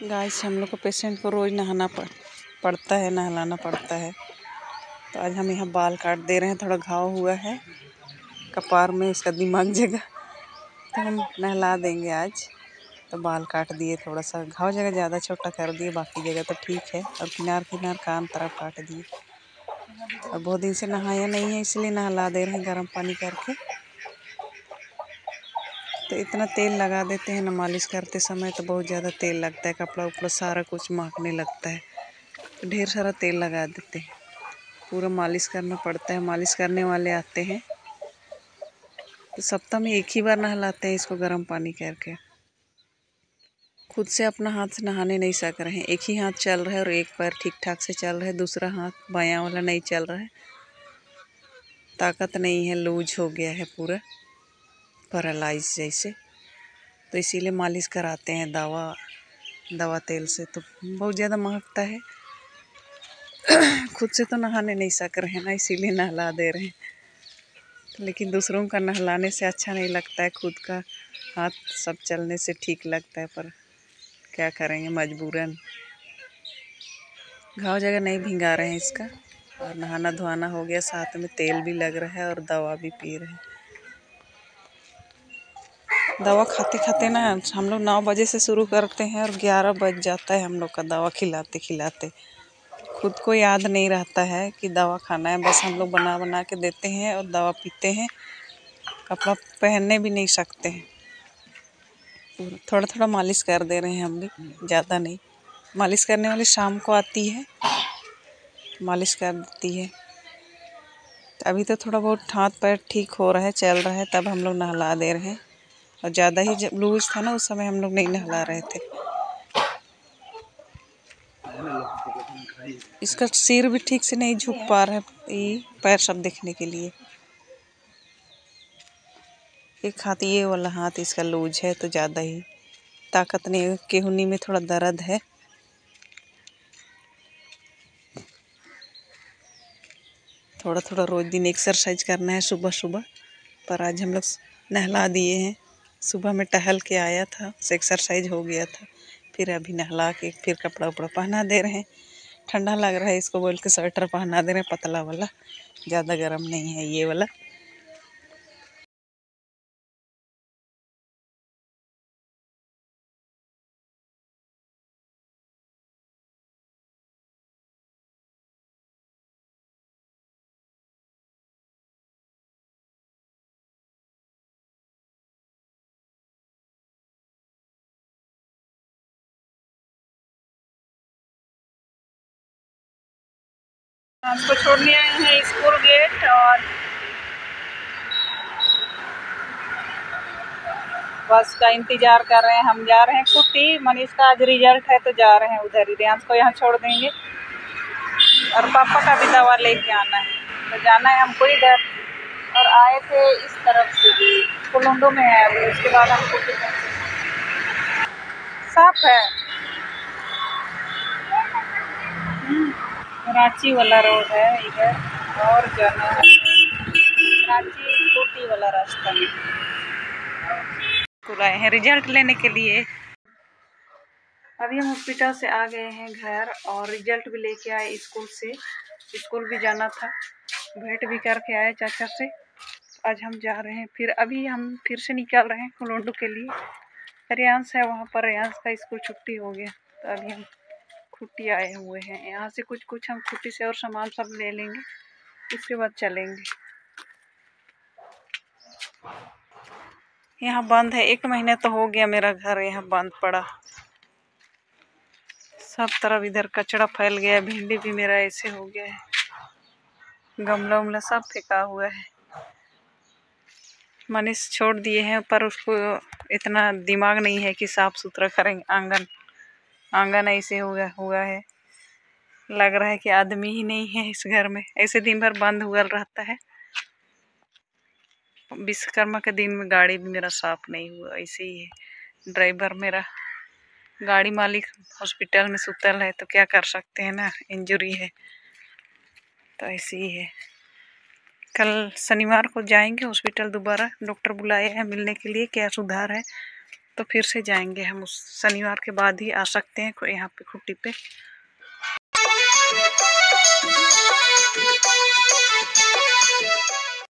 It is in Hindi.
गाइस हम लोग को पेशेंट को रोज़ नहाना पड़ता है, नहलाना पड़ता है। तो आज हम यहाँ बाल काट दे रहे हैं, थोड़ा घाव हुआ है। कपार में इसका दिमाग जगह तो हम नहला देंगे आज। तो बाल काट दिए, थोड़ा सा घाव जगह ज़्यादा छोटा कर दिए, बाकी जगह तो ठीक है। और किनार किनार कान तरफ़ काट दिए। और बहुत दिन से नहाया नहीं है, इसलिए नहला दे रहे हैं, गर्म पानी करके। तो इतना तेल लगा देते हैं ना मालिश करते समय तो बहुत ज़्यादा तेल लगता है, कपड़ा उपड़ा सारा कुछ महकने लगता है। तो ढेर सारा तेल लगा देते हैं। पूरा मालिश करना पड़ता है, मालिश करने वाले आते हैं। तो सप्ताह में एक ही बार नहलाते हैं इसको गर्म पानी करके। खुद से अपना हाथ से नहाने नहीं सक रहे हैं। एक ही हाथ चल रहा है और एक पैर ठीक ठाक से चल रहा है, दूसरा हाथ बायां वाला नहीं चल रहा है। ताकत नहीं है, लूज हो गया है पूरा। पैरालाइज जैसे। तो इसीलिए मालिश कराते हैं दवा दवा तेल से। तो बहुत ज़्यादा महकता है। खुद से तो नहाने नहीं सक रहे हैं ना, इसीलिए नहला दे रहे हैं। लेकिन दूसरों का नहलाने से अच्छा नहीं लगता है, खुद का हाथ सब चलने से ठीक लगता है, पर क्या करेंगे, मजबूरन। घाव जगह नहीं भिंगा रहे हैं इसका। और नहाना धोना हो गया, साथ में तेल भी लग रहा है और दवा भी पी रहे हैं। दवा खाते खाते ना हम लोग नौ बजे से शुरू करते हैं और ग्यारह बज जाता है हम लोग का दवा खिलाते खिलाते। खुद को याद नहीं रहता है कि दवा खाना है, बस हम लोग बना बना के देते हैं और दवा पीते हैं। कपड़ा पहनने भी नहीं सकते हैं। थोड़ा थोड़ा मालिश कर दे रहे हैं हम भी, ज़्यादा नहीं। मालिश करने वाली शाम को आती है, मालिश कर देती है। अभी तो थोड़ा बहुत हाथ पैर ठीक हो रहा है, चल रहा है, तब हम लोग नहला दे रहे हैं। और ज़्यादा ही जब लूज था ना, उस समय हम लोग नहीं नहला रहे थे। इसका सिर भी ठीक से नहीं झुक पा रहा है, ये पैर सब देखने के लिए। एक हाथ, ये वाला हाथ इसका लूज है तो ज़्यादा ही ताकत नहीं केहुनी में थोड़ा दर्द है। थोड़ा थोड़ा रोज दिन एक्सरसाइज करना है सुबह सुबह पर आज हम लोग नहला दिए हैं। सुबह में टहल के आया था एक्सरसाइज हो गया था। फिर अभी नहला के फिर कपड़ा उपड़ा पहना दे रहे हैं। ठंडा लग रहा है, इसको बोल के स्वेटर पहना दे रहे हैं, पतला वाला, ज़्यादा गर्म नहीं है ये वाला। हमको छोड़ने आए हैं स्कूल गेट और बस का इंतज़ार कर रहे हैं। हम जा रहे हैं कुट्टी मनीष का आज रिज़ल्ट है तो जा रहे हैं उधर रियांश को यहाँ छोड़ देंगे। और पापा का भी दवा लेके आना है। तो जाना है हमको इधर। और आए थे इस तरफ़ से कुलुंडो में है। उसके बाद हम कुट्टी साफ़ है। रांची वाला रोड है इधर, और जाना है रांची कोटी वाला रास्ता। में स्कूल आए हैं रिज़ल्ट लेने के लिए। अभी हम हॉस्पिटल से आ गए हैं घर, और रिज़ल्ट भी लेके आए स्कूल से। स्कूल भी जाना था भेंट भी करके आए चाचा से। आज हम जा रहे हैं, फिर अभी हम फिर से निकल रहे हैं कुलोंडू के लिए। रियांश है वहाँ पर रियांश का स्कूल छुट्टी हो गया तो अभी हम खुट्टी आए हुए हैं। यहाँ से कुछ कुछ हम खुट्टी से और सामान सब ले लेंगे, उसके बाद चलेंगे। यहाँ बंद है। एक महीने तो हो गया मेरा घर यहाँ बंद पड़ा। सब तरफ़ इधर कचरा फैल गया भिंडी भी मेरा ऐसे हो गया है। गमला उमला सब फेंका हुआ है। मनीष छोड़ दिए हैं, पर उसको इतना दिमाग नहीं है कि साफ़ सुथरा करेंगे आँगन। आँगन ऐसे हुआ हुआ है। लग रहा है कि आदमी ही नहीं है इस घर में। ऐसे दिन भर बंद हुआ रहता है। विश्वकर्मा के दिन में गाड़ी भी मेरा साफ़ नहीं हुआ, ऐसे ही है। ड्राइवर मेरा गाड़ी मालिक हॉस्पिटल में सुतल है तो क्या कर सकते हैं ना? इंजरी है। तो ऐसे ही है। कल शनिवार को जाएँगे हॉस्पिटल दोबारा। डॉक्टर बुलाए हैं मिलने के लिए, क्या सुधार है? तो फिर से जाएँगे हम उस शनिवार के बाद ही आ सकते हैं यहाँ पे खुट्टी पे।